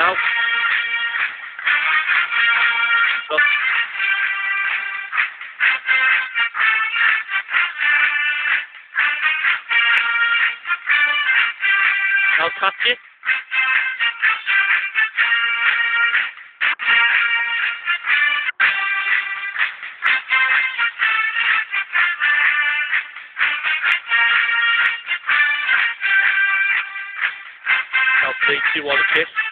Nope. I'll touch it. You want a kiss.